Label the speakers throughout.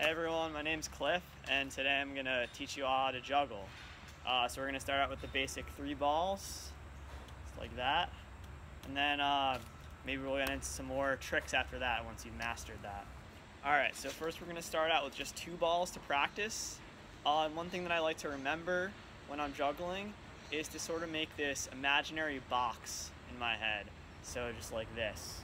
Speaker 1: Hey everyone, my name's Clif, and today I'm gonna teach you all how to juggle. Uh, so we're gonna start out with the basic three balls, just like that, and then uh, maybe we'll get into some more tricks after that once you've mastered that. All right, so first we're gonna start out with just two balls to practice. Uh, one thing that I like to remember when I'm juggling is to sort of make this imaginary box in my head. So just like this.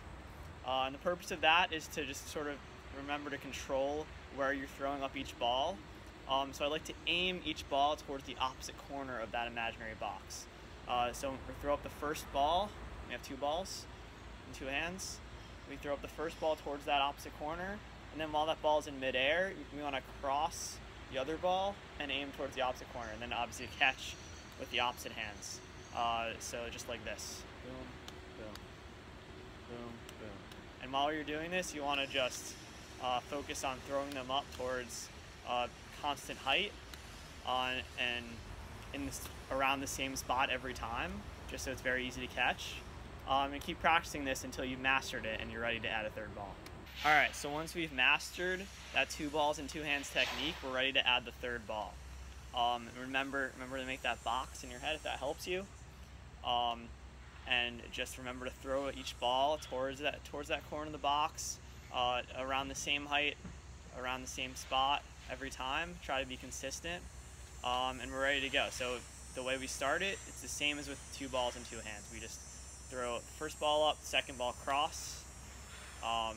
Speaker 1: Uh, and the purpose of that is to just sort of remember to control where you're throwing up each ball. Um, so I like to aim each ball towards the opposite corner of that imaginary box. Uh, so we throw up the first ball. We have two balls in two hands. We throw up the first ball towards that opposite corner, and then while that ball is in midair, we want to cross the other ball and aim towards the opposite corner, and then obviously catch with the opposite hands. Uh, so just like this. Boom, boom, boom, boom. And while you're doing this, you want to just uh, focus on throwing them up towards uh, constant height on and in this, around the same spot every time, just so it's very easy to catch. Um, and keep practicing this until you've mastered it and you're ready to add a third ball. All right, so once we've mastered that two balls in two hands technique, we're ready to add the third ball. Um, remember, remember to make that box in your head if that helps you. Um, and just remember to throw each ball towards that towards that corner of the box uh, around the same height, around the same spot every time. Try to be consistent, um, and we're ready to go. So the way we start it, it's the same as with two balls in two hands. We just throw first ball up, second ball cross. Um,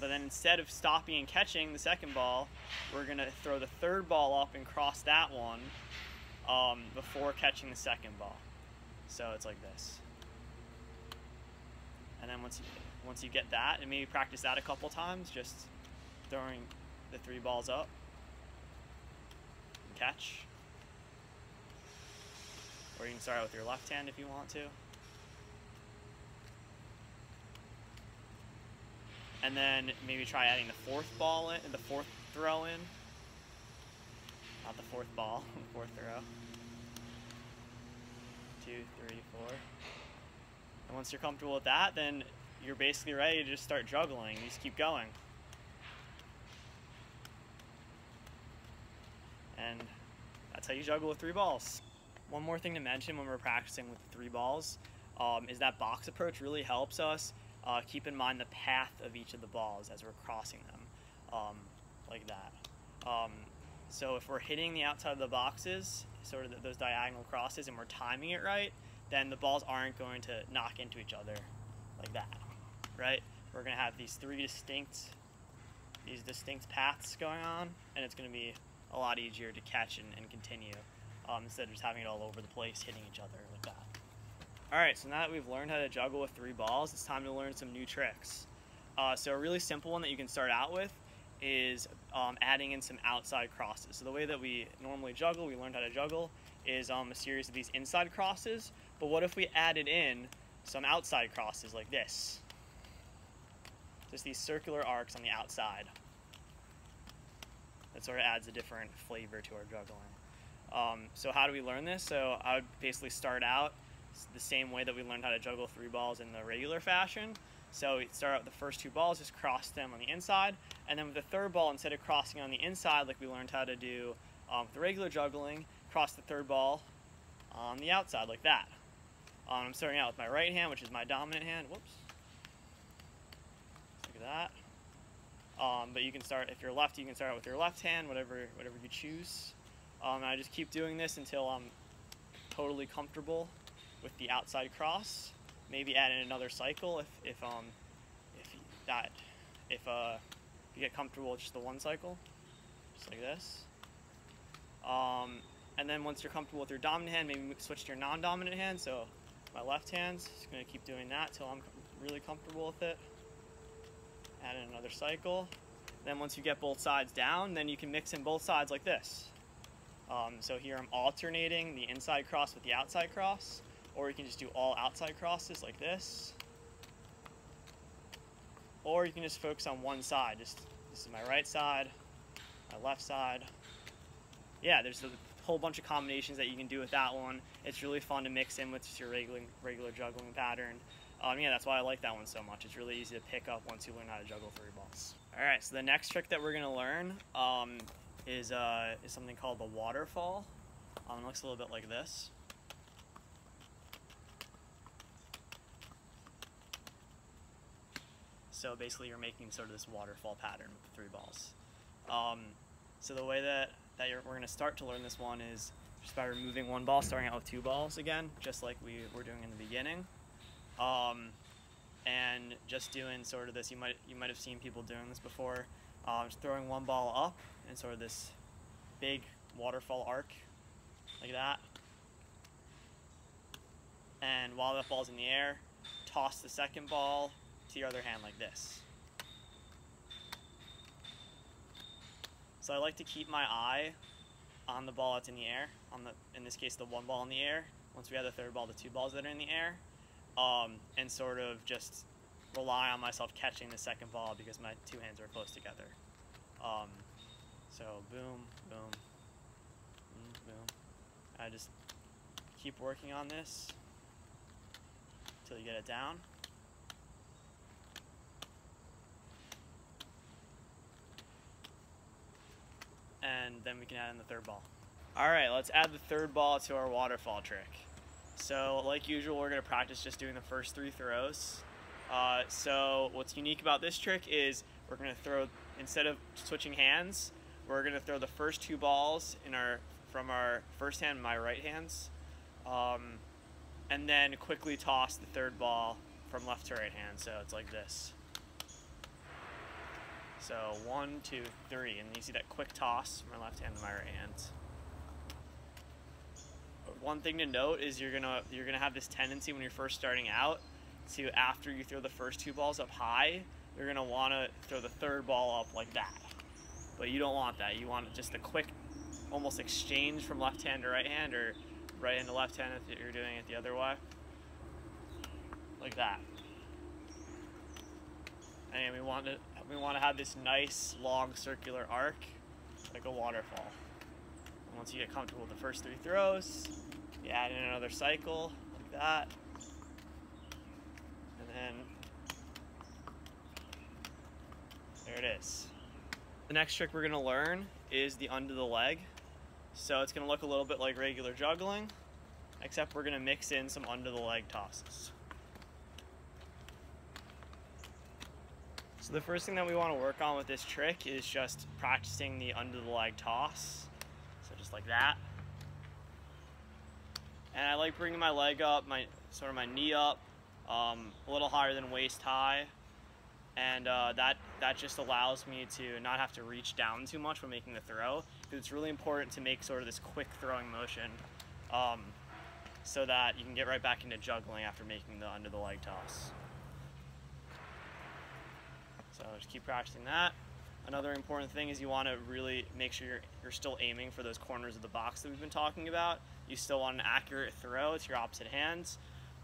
Speaker 1: but then instead of stopping and catching the second ball, we're gonna throw the third ball up and cross that one um, before catching the second ball. So it's like this. And then once you once you get that, and maybe practice that a couple times, just throwing the three balls up, and catch. Or you can start out with your left hand if you want to. And then maybe try adding the fourth ball in, the fourth throw in. Not the fourth ball, fourth throw. Two, three, four. And once you're comfortable with that, then you're basically ready to just start juggling. You just keep going. And that's how you juggle with three balls. One more thing to mention when we're practicing with three balls um, is that box approach really helps us uh, keep in mind the path of each of the balls as we're crossing them, um, like that. Um, so if we're hitting the outside of the boxes, sort of those diagonal crosses, and we're timing it right, then the balls aren't going to knock into each other like that, right? We're going to have these three distinct, these distinct paths going on, and it's going to be a lot easier to catch and, and continue um, instead of just having it all over the place, hitting each other like that. All right, so now that we've learned how to juggle with three balls, it's time to learn some new tricks. Uh, so a really simple one that you can start out with is um, adding in some outside crosses. So the way that we normally juggle, we learned how to juggle, is um, a series of these inside crosses. But what if we added in some outside crosses like this? Just these circular arcs on the outside. That sort of adds a different flavor to our juggling. Um, so how do we learn this? So I would basically start out the same way that we learned how to juggle three balls in the regular fashion. So we start out with the first two balls, just cross them on the inside, and then with the third ball, instead of crossing on the inside like we learned how to do um, with the regular juggling, cross the third ball on the outside like that. Um, I'm starting out with my right hand, which is my dominant hand. Whoops. That. Um, but you can start, if you're lefty, you can start out with your left hand, whatever, whatever you choose. Um, and I just keep doing this until I'm totally comfortable with the outside cross. Maybe add in another cycle if, if, um, if that, if uh, you get comfortable with just the one cycle, just like this. Um, and then once you're comfortable with your dominant hand, maybe switch to your non-dominant hand. So my left hand's just gonna keep doing that till I'm really comfortable with it. Add in another cycle. Then once you get both sides down, then you can mix in both sides like this. Um, so here I'm alternating the inside cross with the outside cross, or you can just do all outside crosses like this. Or you can just focus on one side. Just this is my right side, my left side. Yeah, there's a whole bunch of combinations that you can do with that one. It's really fun to mix in with just your regular regular juggling pattern. Um, yeah, that's why I like that one so much. It's really easy to pick up once you learn how to juggle three balls. All right, so the next trick that we're gonna learn um, is, uh, is something called the waterfall. Um, it looks a little bit like this. So basically you're making sort of this waterfall pattern with the three balls. Um, so the way that, that we're going to start to learn this one is just by removing one ball, starting out with two balls again, just like we were doing in the beginning. Um, and just doing sort of this, you might, you might have seen people doing this before, um, just throwing one ball up and sort of this big waterfall arc like that. And while that ball's in the air, toss the second ball to your other hand like this. So I like to keep my eye on the ball that's in the air, on the in this case the one ball in the air. Once we have the third ball, the two balls that are in the air, um, and sort of just rely on myself catching the second ball because my two hands are close together. Um, so boom, boom, boom, boom. I just keep working on this until you get it down. and then we can add in the third ball. All right, let's add the third ball to our waterfall trick. So like usual, we're gonna practice just doing the first three throws. Uh, so what's unique about this trick is we're gonna throw, instead of switching hands, we're gonna throw the first two balls in our from our first hand, my right hands, um, and then quickly toss the third ball from left to right hand. So it's like this. So one, two, three, and you see that quick toss from my left hand to my right hand. One thing to note is you're gonna you're gonna have this tendency when you're first starting out to after you throw the first two balls up high, you're gonna want to throw the third ball up like that. But you don't want that. You want just a quick, almost exchange from left hand to right hand, or right hand to left hand if you're doing it the other way, like that. And we want to we want to have this nice long circular arc like a waterfall. And once you get comfortable with the first three throws, you add in another cycle like that. And then there it is. The next trick we're going to learn is the under the leg. So it's going to look a little bit like regular juggling, except we're going to mix in some under the leg tosses. So the first thing that we want to work on with this trick is just practicing the under the leg toss. So just like that. And I like bringing my leg up, my sort of my knee up, um, a little higher than waist high. And uh, that, that just allows me to not have to reach down too much when making the throw. Because it's really important to make sort of this quick throwing motion um, so that you can get right back into juggling after making the under the leg toss. So just keep practicing that. Another important thing is you want to really make sure you're, you're still aiming for those corners of the box that we've been talking about. You still want an accurate throw to your opposite hands.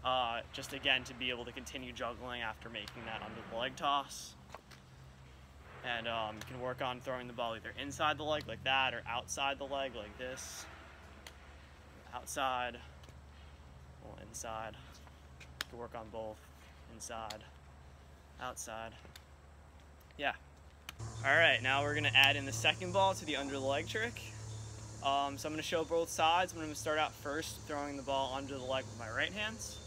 Speaker 1: Uh, just again to be able to continue juggling after making that under the leg toss. And um, you can work on throwing the ball either inside the leg like that or outside the leg like this. Outside, or inside. You can work on both, inside, outside. Yeah. All right, now we're gonna add in the second ball to the under the leg trick. Um, so I'm gonna show both sides. I'm gonna start out first throwing the ball under the leg with my right hands.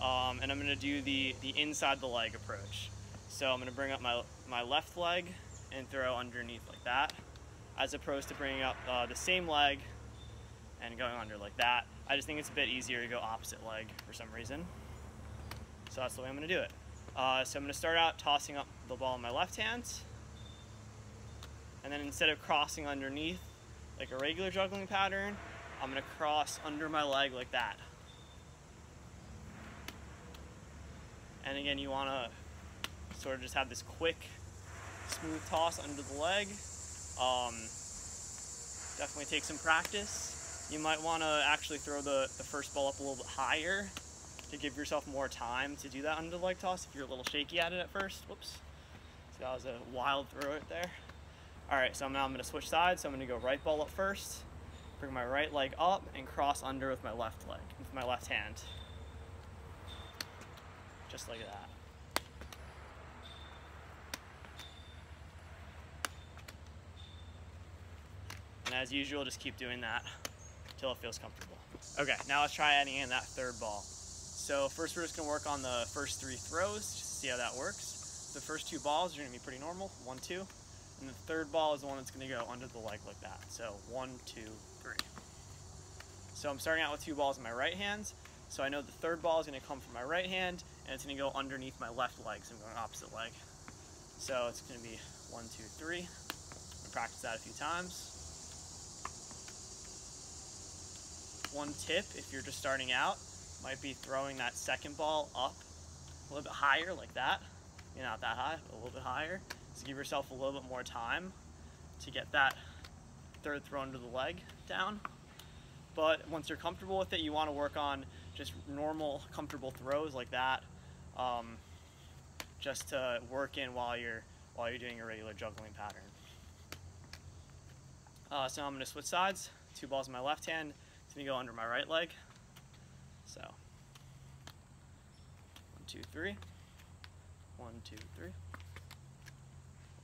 Speaker 1: Um, and I'm gonna do the, the inside the leg approach. So I'm gonna bring up my, my left leg and throw underneath like that, as opposed to bringing up uh, the same leg and going under like that. I just think it's a bit easier to go opposite leg for some reason. So that's the way I'm gonna do it. Uh, so I'm to start out tossing up the ball in my left hand. And then instead of crossing underneath like a regular juggling pattern, I'm to cross under my leg like that. And again, you want to sort of just have this quick, smooth toss under the leg. Um, definitely take some practice. You might want to actually throw the, the first ball up a little bit higher to give yourself more time to do that under the leg toss if you're a little shaky at it at first. Whoops. That was a wild throw right there. All right, so now I'm gonna switch sides. So I'm gonna go right ball up first, bring my right leg up and cross under with my left leg, with my left hand. just like that. And as usual, just keep doing that until it feels comfortable. Okay, now let's try adding in that third ball. So first we're just gonna work on the first three throws, just to see how that works. The first two balls are gonna be pretty normal, one, two. And the third ball is the one that's gonna go under the leg like that. So one, two, three. So I'm starting out with two balls in my right hand. So I know the third ball is gonna come from my right hand and it's gonna go underneath my left leg, so I'm going opposite leg. So it's gonna be one, two, three. Gonna practice that a few times. One tip, if you're just starting out, might be throwing that second ball up a little bit higher like that. You're not that high, but a little bit higher. So give yourself a little bit more time to get that third throw under the leg down. But once you're comfortable with it, you want to work on just normal, comfortable throws like that, um, just to work in while you're while you're doing your regular juggling pattern. Uh, so I'm going to switch sides. Two balls in my left hand. It's going to go under my right leg. So, one, two, three. One, two, three.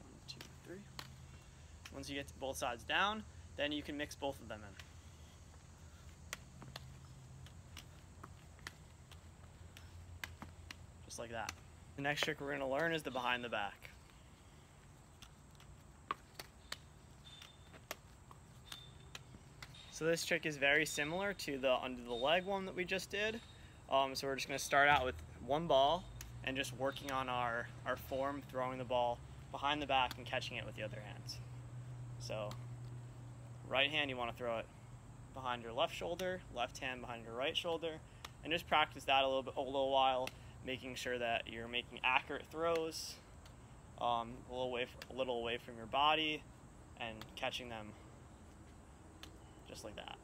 Speaker 1: One, two, three. Once you get both sides down, then you can mix both of them in. Just like that. The next trick we're going to learn is the behind the back. So this trick is very similar to the under the leg one that we just did. Um, so we're just going to start out with one ball and just working on our, our form, throwing the ball behind the back and catching it with the other hands. So right hand, you want to throw it behind your left shoulder, left hand behind your right shoulder, and just practice that a little bit, a little while, making sure that you're making accurate throws, um, a little away, a little away from your body, and catching them just like that.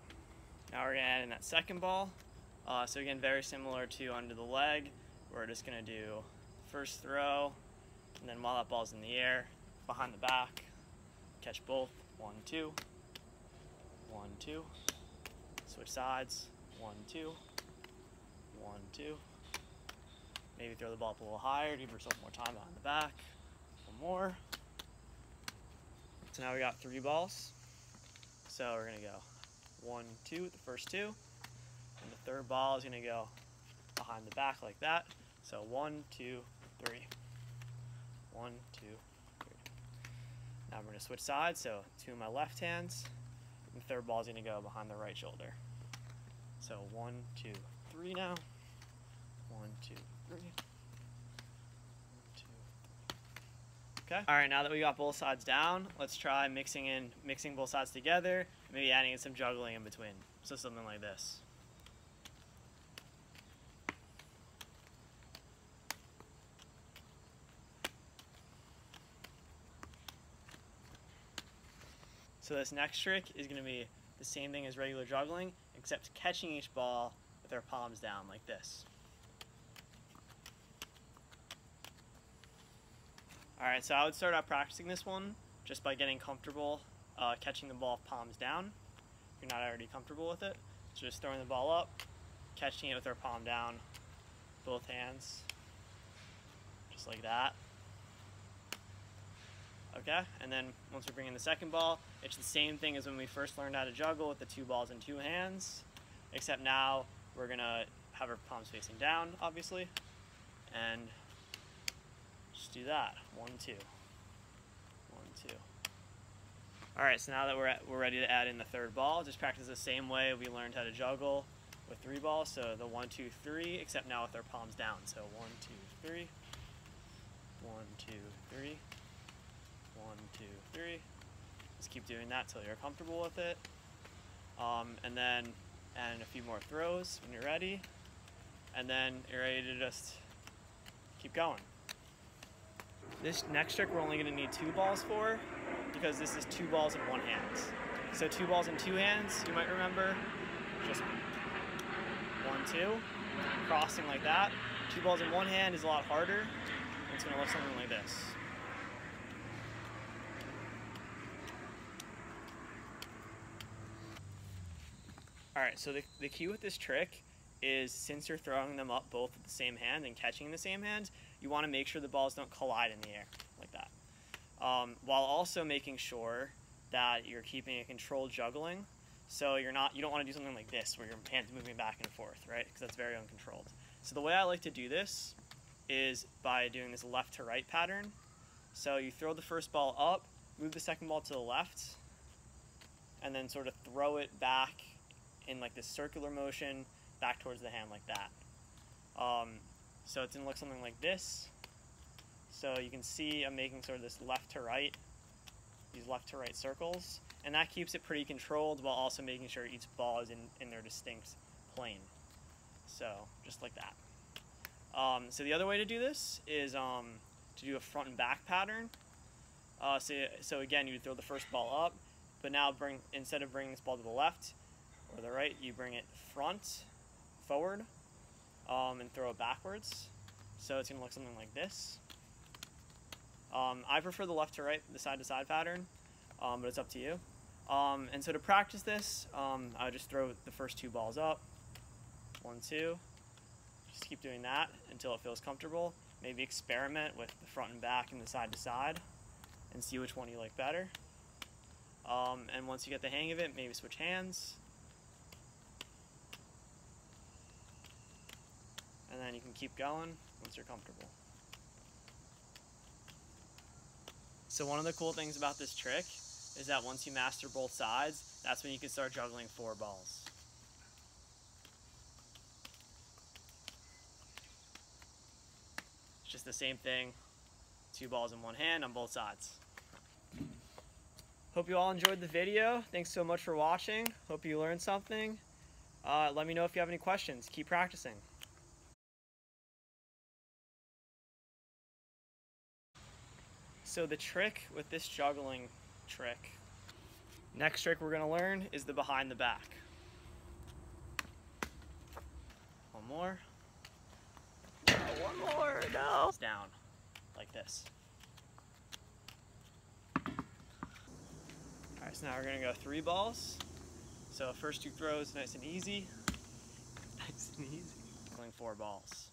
Speaker 1: Now we're gonna add in that second ball. Uh, so again, very similar to under the leg. We're just gonna do first throw, and then while that ball's in the air, behind the back, catch both, one, two, one, two, switch sides, one, two, one, two. Maybe throw the ball up a little higher, give yourself more time behind the back, one more. So now we got three balls. So we're gonna go one, two, the first two. And the third ball is going to go behind the back like that. So one, two, three. One, two. Now we're to switch sides. So two of my left hands. And the third ball is going to go behind the right shoulder. So one, two, three now. One, two, three. Okay. All right, now that we got both sides down, let's try mixing in, mixing both sides together, maybe adding in some juggling in between. So something like this. So this next trick is going to be the same thing as regular juggling, except catching each ball with our palms down like this. Alright, so I would start out practicing this one just by getting comfortable uh, catching the ball palms down. If you're not already comfortable with it. So just throwing the ball up, catching it with our palm down, both hands, just like that. Okay, and then once we bring in the second ball, it's the same thing as when we first learned how to juggle with the two balls in two hands, except now we're gonna have our palms facing down, obviously, and just do that. One, two. One, two. All right, so now that we're, at, we're ready to add in the third ball, just practice the same way we learned how to juggle with three balls. So the one, two, three, except now with our palms down. So one, two, three. One, two, three. Three. Just keep doing that till you're comfortable with it. Um, and then add a few more throws when you're ready. And then you're ready to just keep going. This next trick we're only going to need two balls for because this is two balls in one hand. So two balls in two hands, you might remember, just one, two, crossing like that. Two balls in one hand is a lot harder. It's going to look something like this. Alright, so the, the key with this trick is since you're throwing them up both with the same hand and catching in the same hand, you want to make sure the balls don't collide in the air like that. Um, while also making sure that you're keeping a controlled juggling. So you're not, you don't want to do something like this where your hand's moving back and forth, right? Because that's very uncontrolled. So the way I like to do this is by doing this left to right pattern. So you throw the first ball up, move the second ball to the left, and then sort of throw it back in like this circular motion back towards the hand like that. Um, so it's gonna look something like this. So you can see I'm making sort of this left to right, these left to right circles, and that keeps it pretty controlled while also making sure each ball is in, in their distinct plane. So just like that. Um, so the other way to do this is um, to do a front and back pattern. Uh, so, so again, you throw the first ball up, but now bring instead of bringing this ball to the left or the right, you bring it front, forward, um, and throw it backwards. So it's going to look something like this. Um, I prefer the left to right, the side to side pattern, um, but it's up to you. Um, and so to practice this, um, I just throw the first two balls up, one, two. Just keep doing that until it feels comfortable. Maybe experiment with the front and back and the side to side and see which one you like better. Um, and once you get the hang of it, maybe switch hands. And then you can keep going once you're comfortable. So one of the cool things about this trick is that once you master both sides, that's when you can start juggling four balls. It's just the same thing, two balls in one hand on both sides. Hope you all enjoyed the video. Thanks so much for watching. Hope you learned something. Uh, let me know if you have any questions. Keep practicing. So the trick with this juggling trick, next trick we're gonna learn is the behind the back. One more. No, one more, no. It's down, like this. All right, so now we're gonna go three balls. So first two throws, nice and easy. Nice and easy. Playing four balls.